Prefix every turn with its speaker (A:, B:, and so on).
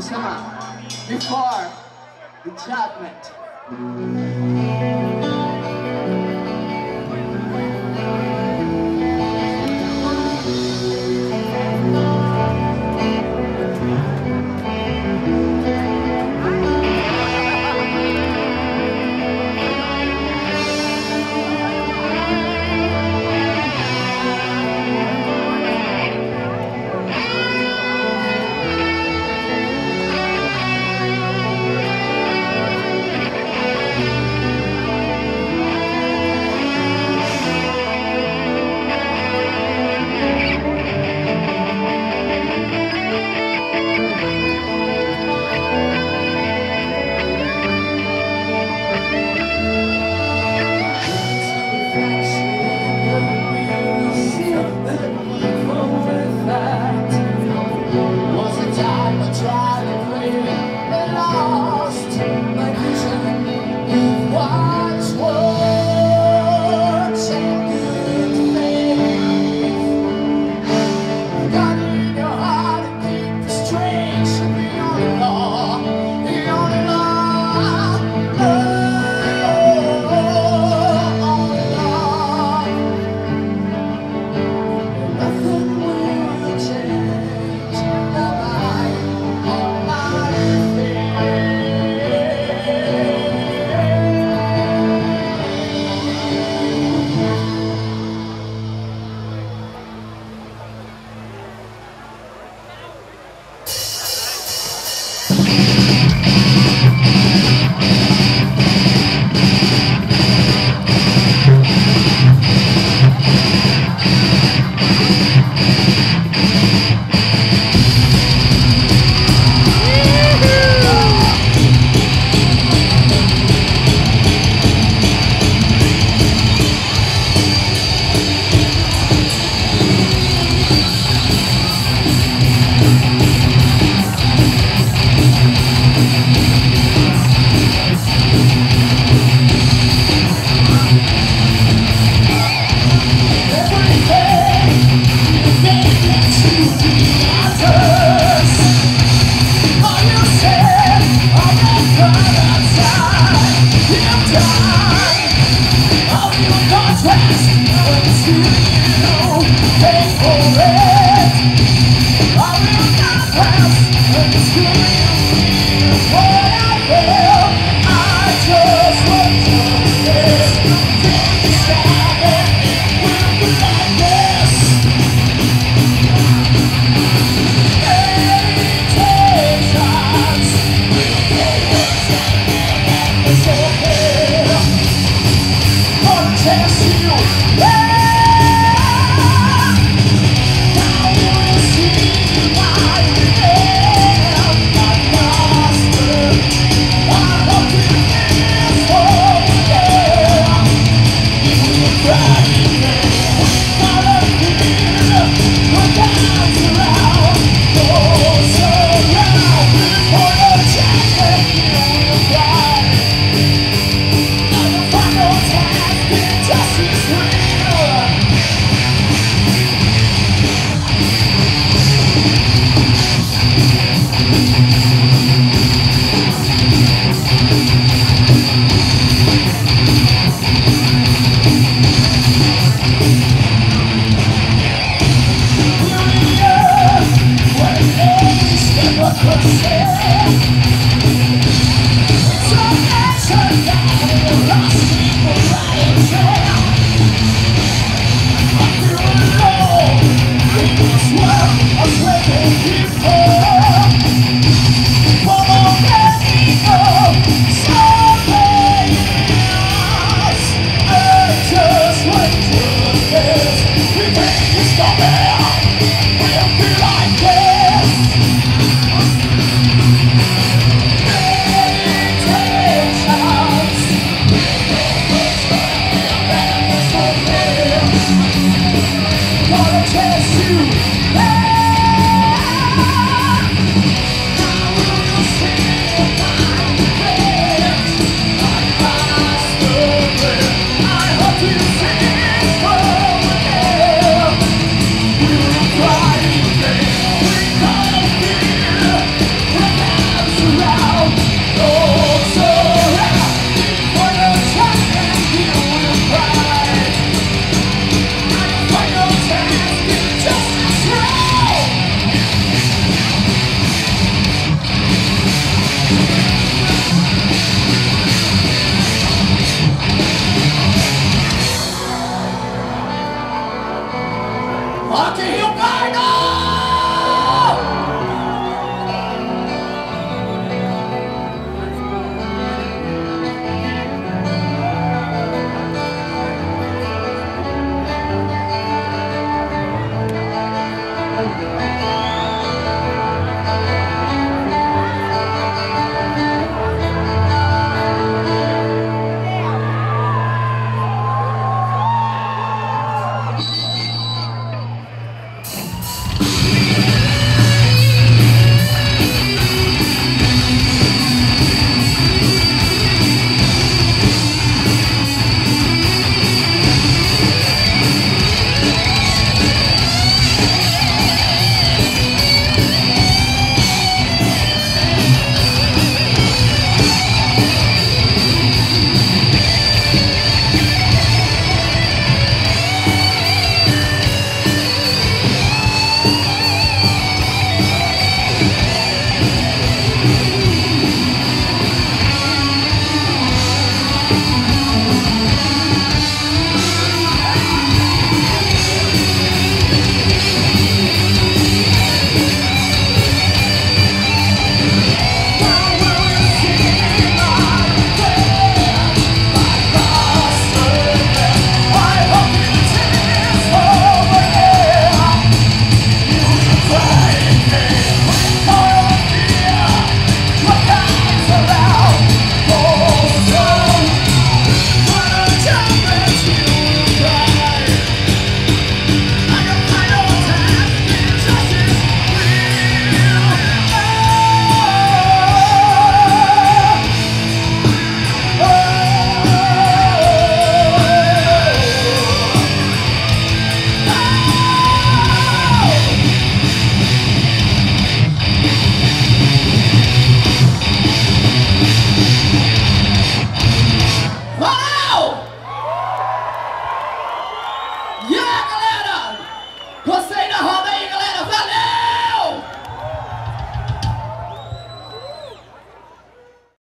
A: Before the Judgment. I'm on? What I feel Yeah. Oh.